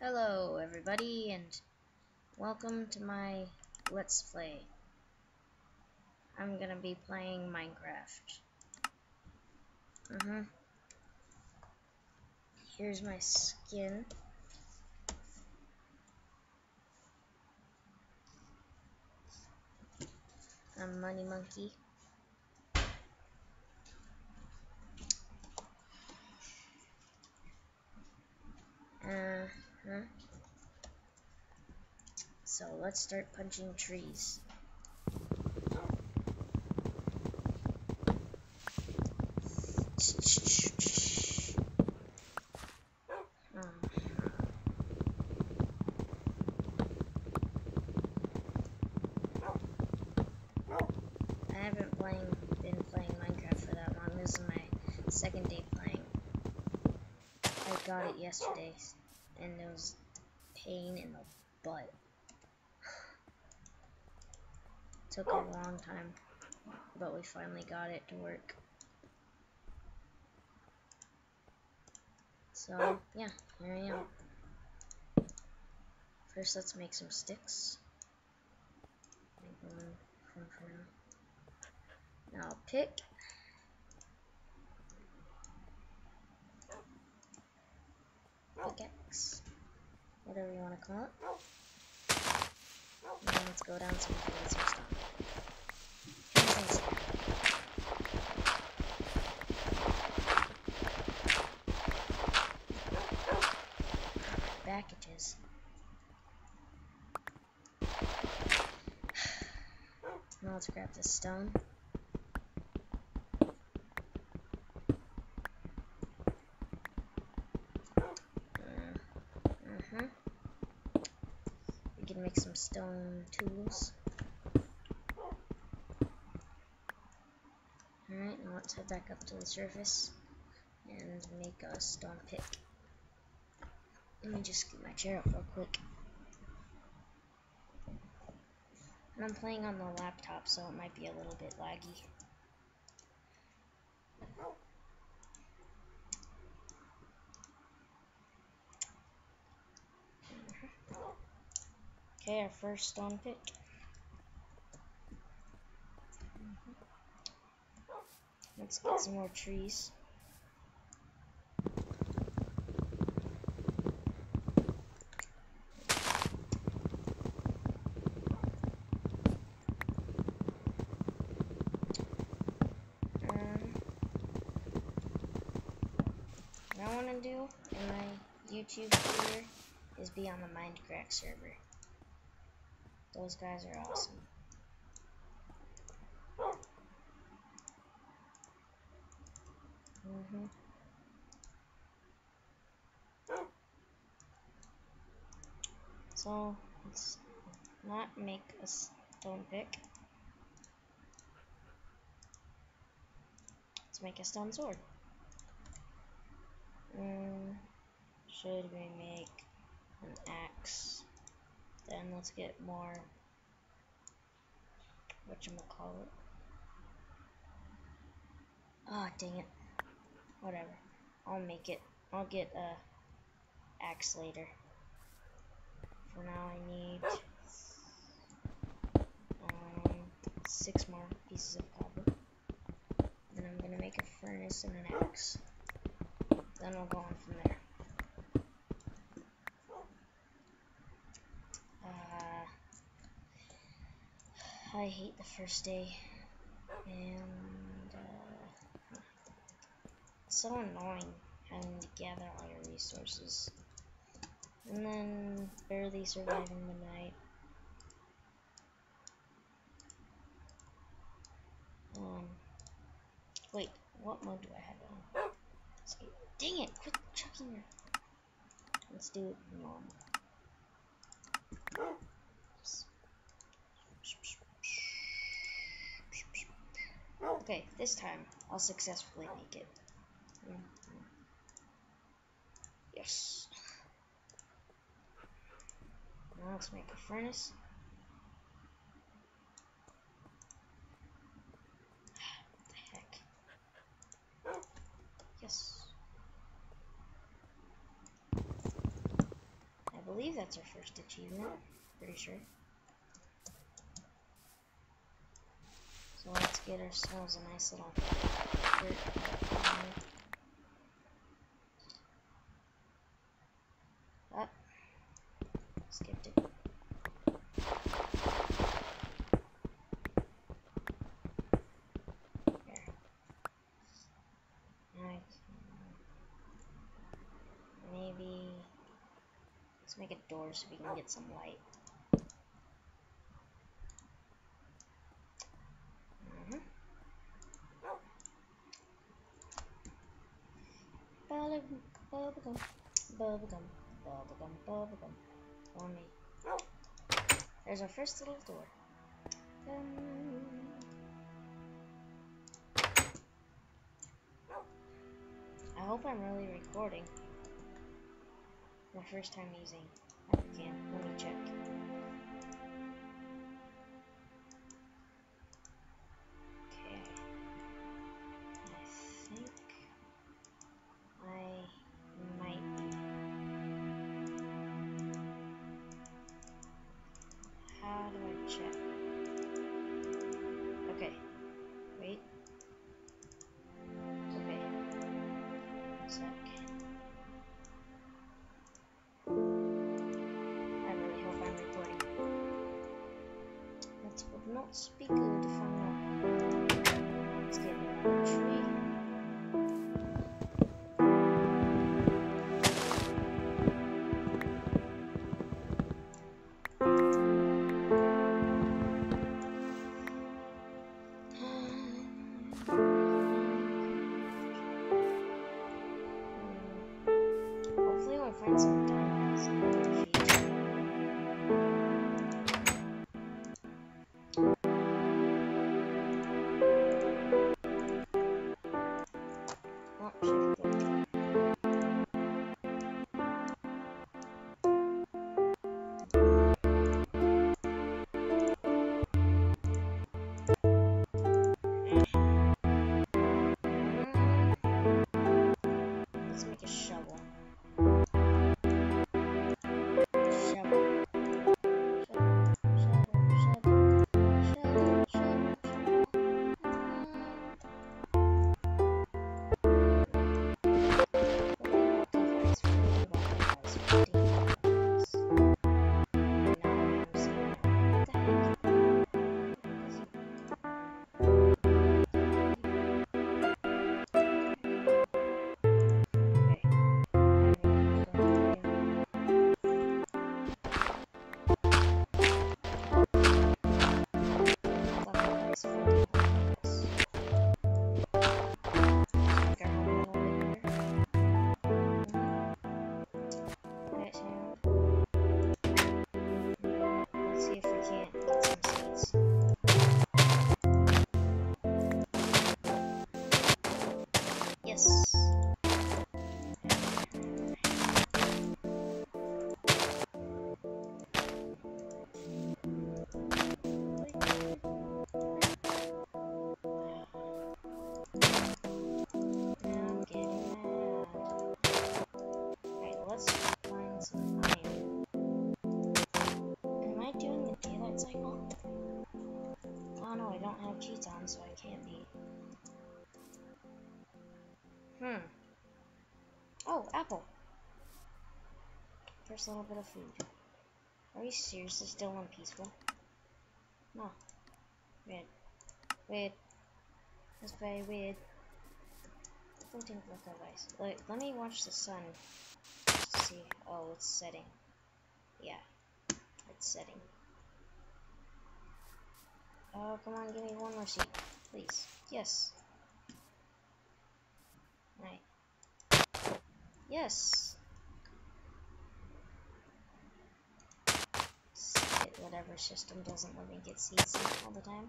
Hello everybody and welcome to my Let's Play. I'm gonna be playing Minecraft. Uh-huh. Here's my skin. I'm Money Monkey. Uh huh. So let's start punching trees. I haven't been playing Minecraft for that long. This is my second day playing. I got it yesterday, and it was pain in the butt. Took a oh. long time, but we finally got it to work. So, oh. yeah, here I am. First, let's make some sticks. Make one from for now. Now, pick. Oh. Pickaxe. Whatever you want to call it. Then let's go down so we can get some it is. Now let's grab this stone. Uh-huh. We can make some stone tools. Alright, now let's head back up to the surface and make a stone pick. Let me just get my chair up real quick. And I'm playing on the laptop, so it might be a little bit laggy. First stone pick. Let's get some more trees. Um, what I want to do in my YouTube career is be on the Mindcrack server. Those guys are awesome. Mm-hmm. So, let's not make a stone pick. Let's make a stone sword. Mm, should we make an axe? Then let's get more whatchamacallit. Ah, oh, dang it. Whatever. I'll make it. I'll get a axe later. For now I need um, six more pieces of copper. Then I'm gonna make a furnace and an axe. Then we'll go on from there. Uh, I hate the first day. And uh, it's so annoying having to gather all your resources. And then barely surviving the night. Um, wait, what mode do I have on? Dang it! Quit chucking your. Let's do it normal. Okay, this time I'll successfully make it. Yes. Now let's make a furnace. What the heck? Yes. I believe that's our first achievement. Pretty sure. So let's get ourselves a nice little Up. Skipped it. Maybe let's make a door so we can get some light. There's our first little door. Um, I hope I'm really recording. My first time using. Let me Hmm. Oh, apple. First little bit of food. Are you seriously still unpeaceful? No. Weird. Weird. That's very weird. Floating block of ice. Let, let me watch the sun. See. Oh, it's setting. Yeah. It's setting. Oh, come on, give me one more seat. Please. Yes. Right. Yes. Whatever system doesn't let me get seats all the time.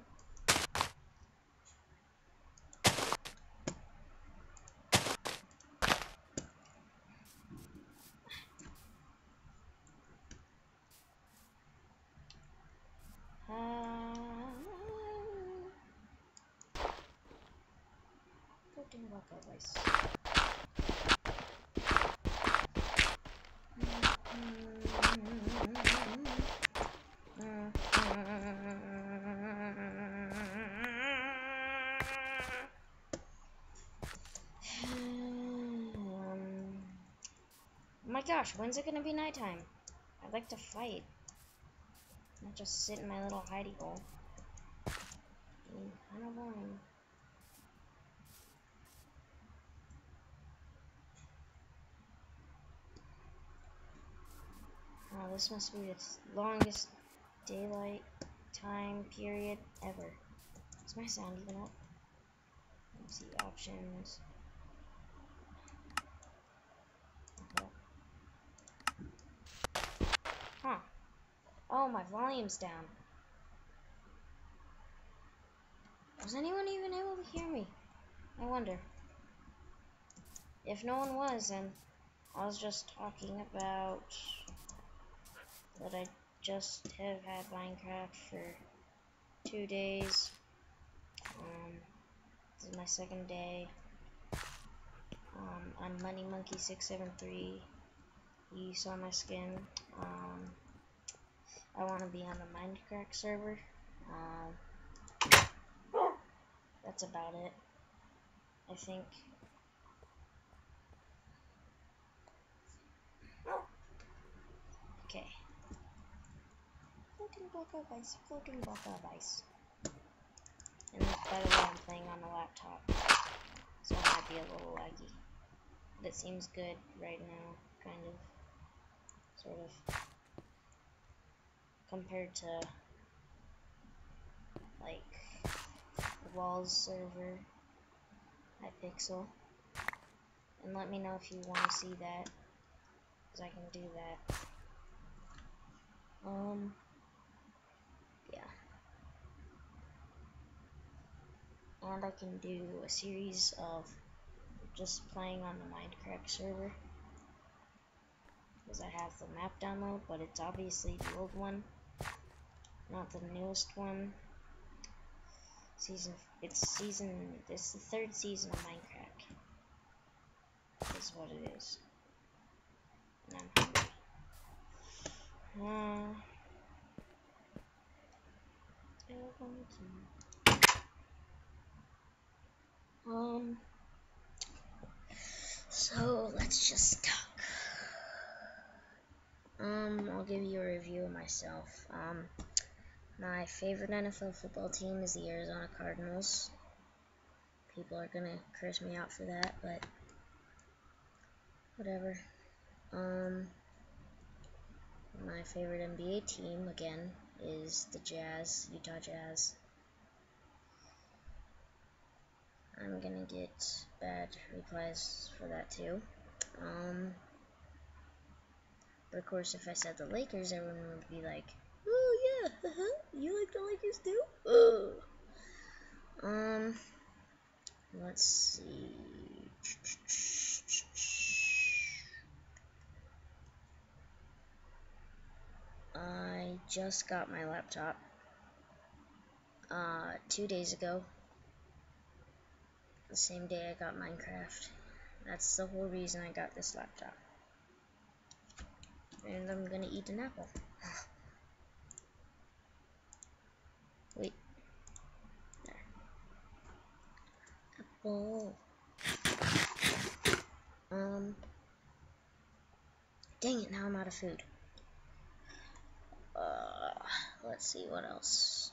Uh, guys. Gosh, when's it gonna be nighttime? I'd like to fight. Not just sit in my little hidey hole. Kind of boring. Oh, this must be the longest daylight time period ever. Is my sound even up? Let's see options. Huh. Oh, my volume's down. Was anyone even able to hear me? I wonder. If no one was, then I was just talking about that I just have had Minecraft for two days. Um, this is my second day. Um, I'm Money Monkey 673. You saw my skin. Um, I want to be on the Mindcrack server. Um, that's about it. I think. Okay. Floating block of ice, floating block of ice. And way, I'm playing on a laptop, so it might be a little laggy. But it seems good right now, kind of, sort of, compared to, like, the Walls server at Hypixel. And let me know if you want to see that, because I can do that. Um, yeah. And I can do a series of just playing on the Mindcrack server. Because I have the map download, but it's obviously the old one, not the newest one. Season, it's season, it's the third season of Mindcrack. Is what it is. And I'm hungry. Uh, um, so let's just talk. Um, I'll give you a review of myself. Um, my favorite NFL football team is the Arizona Cardinals. People are gonna curse me out for that, but whatever. Um, my favorite NBA team, again, is the Jazz, Utah Jazz. I'm gonna get bad replies for that too. Um, but of course, if I said the Lakers, everyone would be like, "Oh yeah, uh-huh. you like the Lakers too?" Ugh. Um, let's see. I just got my laptop uh, two days ago. The same day I got Minecraft. That's the whole reason I got this laptop. And I'm gonna eat an apple. Wait. There. Apple. Um. Dang it, now I'm out of food. Uh, let's see what else.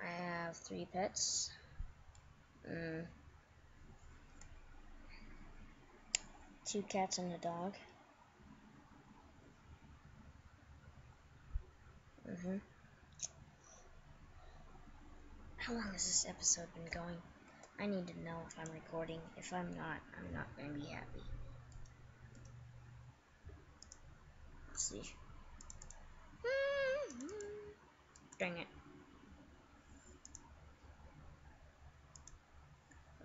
I have three pets. Mm. Two cats and a dog. Mm-hmm. How long has this episode been going? I need to know if I'm recording. If I'm not, I'm not going to be happy. Let's see. Dang it.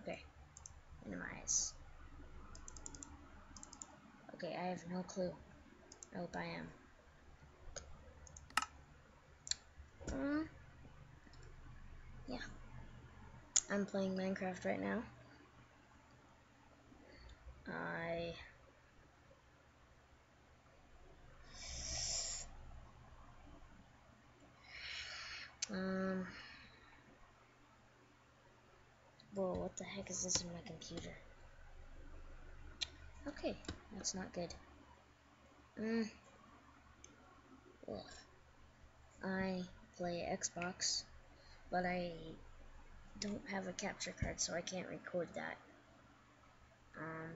Okay. Minimize. Okay, I have no clue. I hope I am. Um, yeah. I'm playing Minecraft right now. I Um. Whoa, what the heck is this in my computer? Okay, that's not good. Mm. Ugh. I play Xbox, but I don't have a capture card, so I can't record that. Um,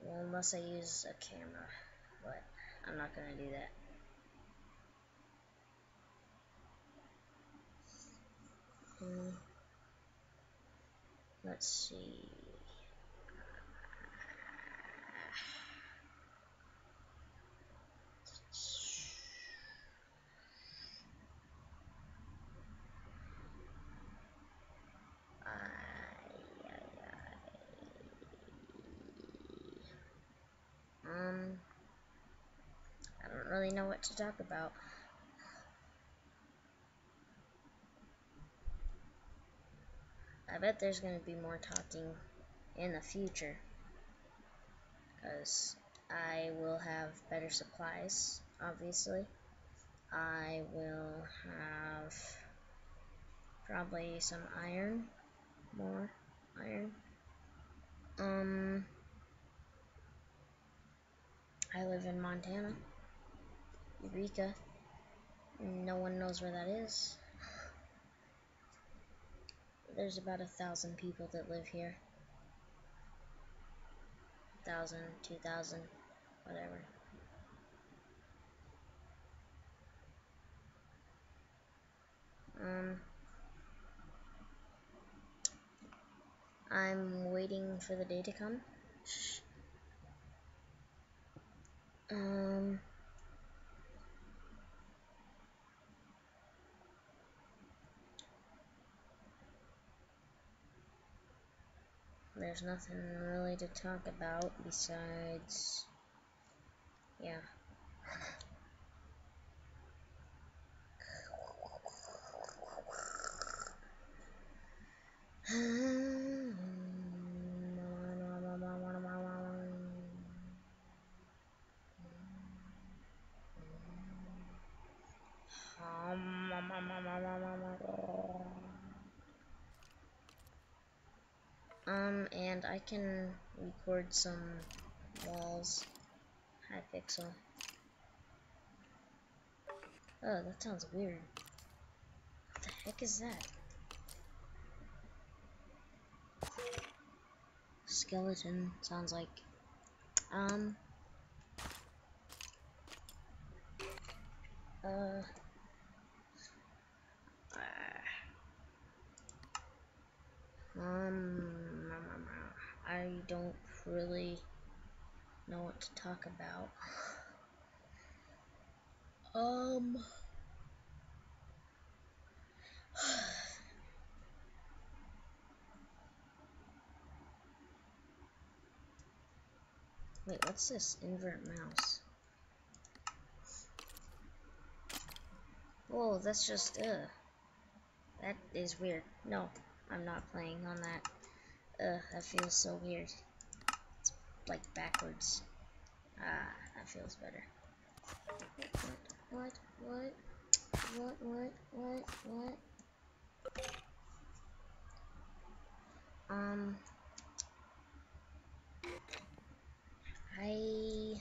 well, unless I use a camera, but I'm not gonna do that. Mm. Let's see. Um, I don't to talk about. I bet there's going to be more talking in the future. Because I will have better supplies, obviously. I will have probably some iron. More iron. Um, I live in Montana. Eureka. No one knows where that is. There's about a thousand people that live here. Thousand, two thousand, whatever. Um, I'm waiting for the day to come. Um, there's nothing really to talk about besides, yeah. Um, and I can record some walls. Hypixel. Oh, that sounds weird. What the heck is that? Skeleton sounds like. Um. Uh. Um, I don't really know what to talk about. Um, wait, what's this? Invert mouse. Whoa, that's just, uh, that is weird. No, I'm not playing on that. Ugh, that feels so weird. It's like backwards. Ah, that feels better. What? What? What? What? What? What? Um. I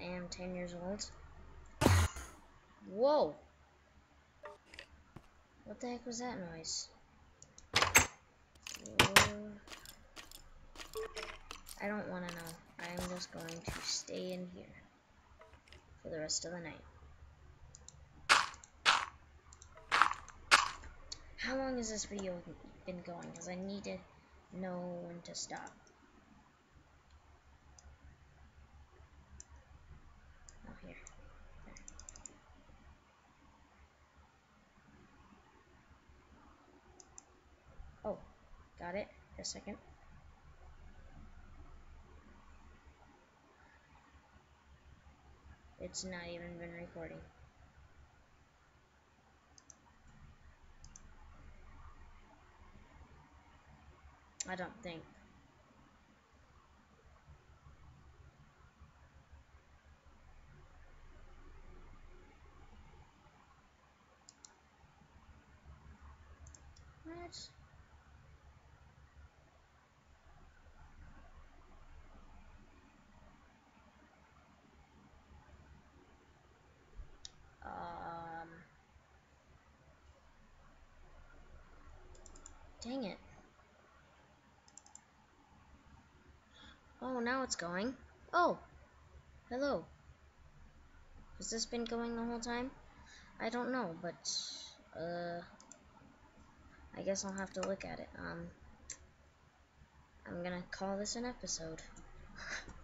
am 10 years old. Whoa! What the heck was that noise? I don't want to know. I'm just going to stay in here for the rest of the night. How long has this video been going? Because I need to know when to stop. Got it? A second. It's not even been recording. I don't think. What? Dang it. Oh, now it's going. Oh! Hello. Has this been going the whole time? I don't know, but, uh, I guess I'll have to look at it. Um, I'm gonna call this an episode.